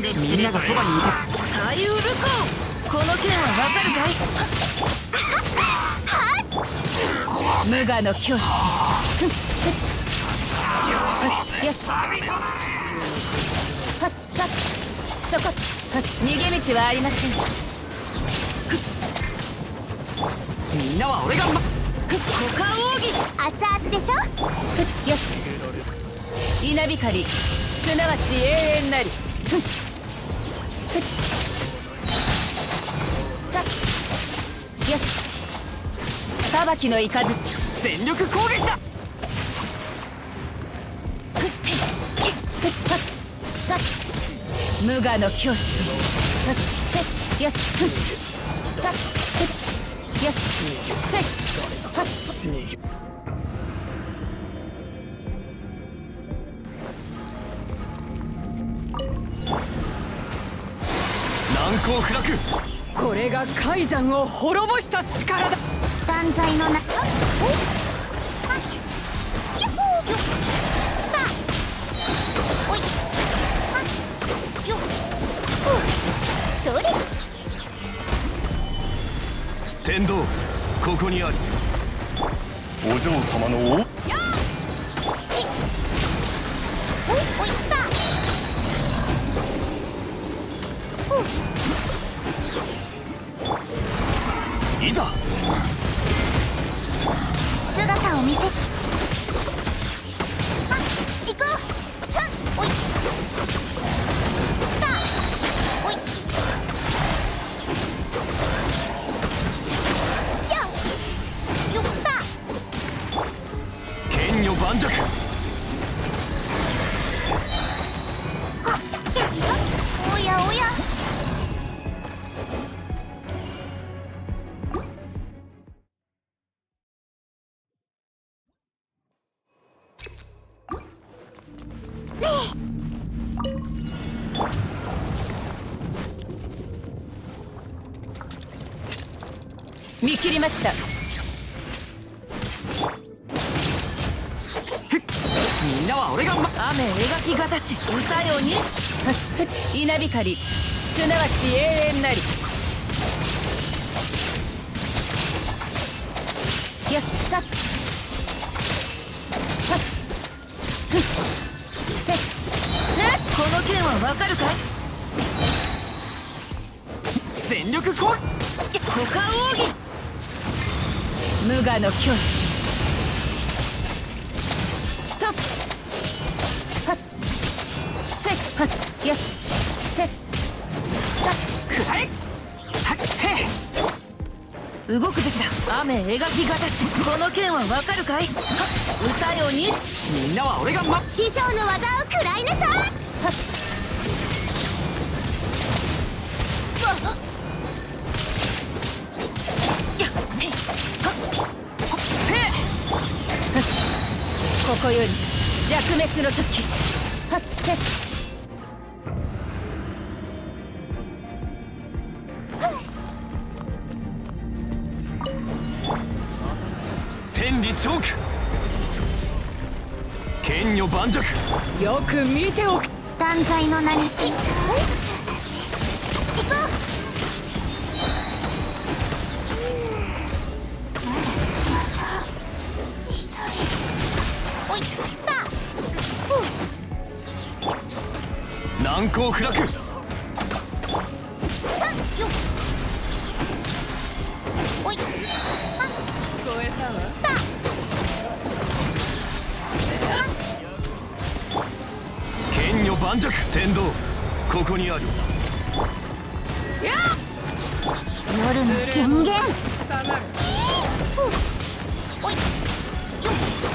みんながそばにいたサイウルコこの件はわかるかい無我の境地よしはっはっそこはっ逃げ道はありませんみんなは俺がま股間奥義熱々でしょよし稲光すなわち永遠なりふっ よし裁きの雷全力攻撃だふっふっはっはっ無我の境地ふっふっよしふっはっふっよし難攻不落これが海山を滅ぼした力だ。断罪の天道ここにありお嬢様のお。やーひおおいいざ。姿を見せ。見切りました。みんなは俺がま雨描きがたし歌よに。稲光。すなわち永遠なり。やった。この件はわかるかい全力攻撃股間奥義無我の境地ストップ。はっせいはっやって。くらえはっへ動くべきだ。雨描きがたしこの剣はわかるかい？はっ歌よに。はっみんなは俺がま師匠の技を食らいなさい。わやこより弱滅の時はって天理チョーク剣女盤石よく見ておけ断罪の名にし難攻不落。剣女盤石天道。ここにある。夜の権限下おい。よっ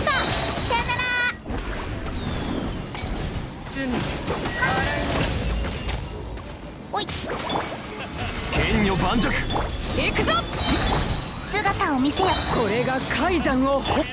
おい。剣女盤石。行くぞ。姿を見せよ。これが海山をほっ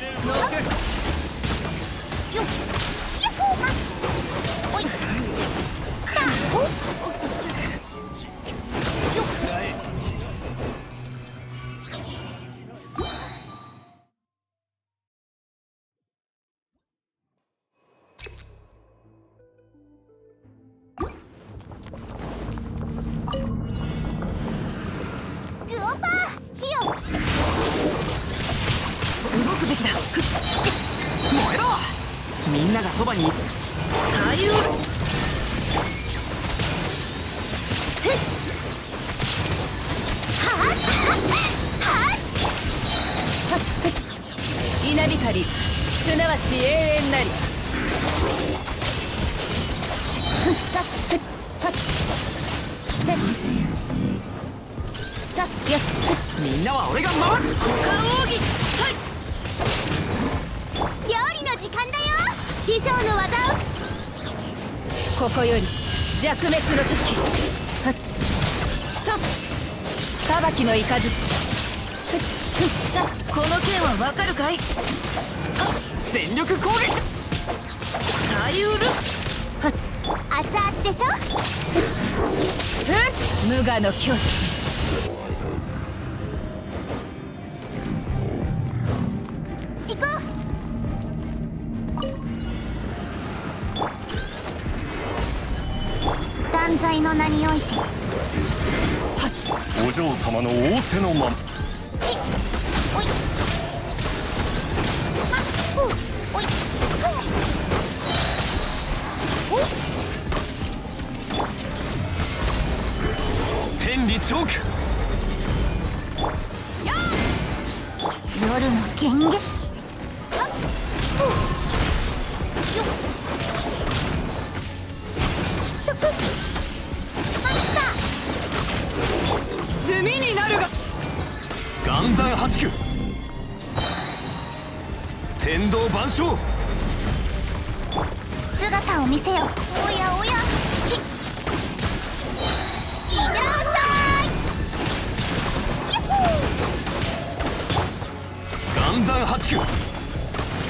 そばに。左右稲光すなわち永遠なりみんなは？俺が守る股間奥義料理の時間だよ師匠の技をここより弱滅の時。はっストップ裁きの雷ふっふこの剣はわかるかい全力攻撃左右ルはっ熱々でしょふっ無我の境地う断罪の名においてお嬢様の仰せのまま天理チョーク夜の権限炭になるが。岩山八九。天道万象。姿を見せよ。おやおや。きいらっしゃい。岩山八九。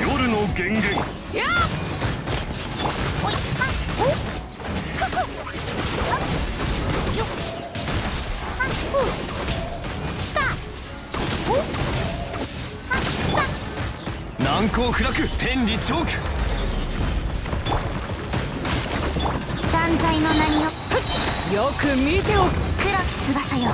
夜の源源やおった難攻不落天理チョーク。断罪の名によよく見ておく。黒き翼よ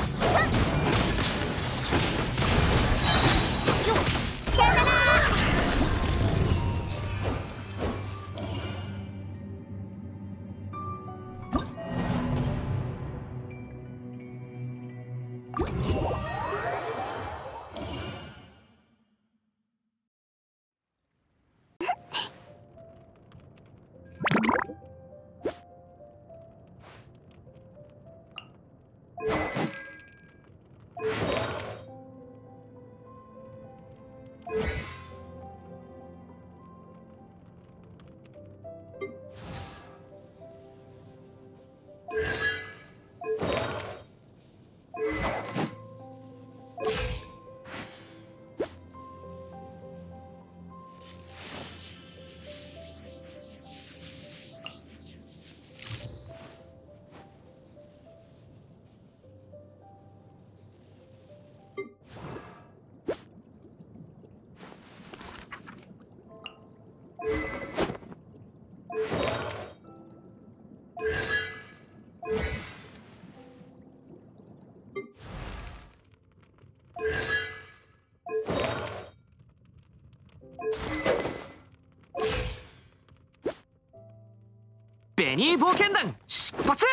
ニー冒険団出発！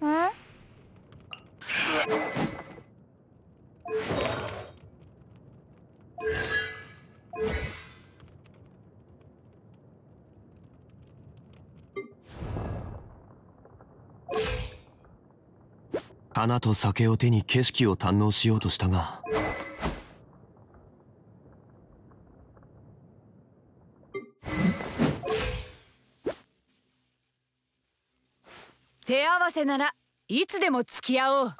うん花と酒を手に景色を堪能しようとしたが手合わせならいつでも付き合おう。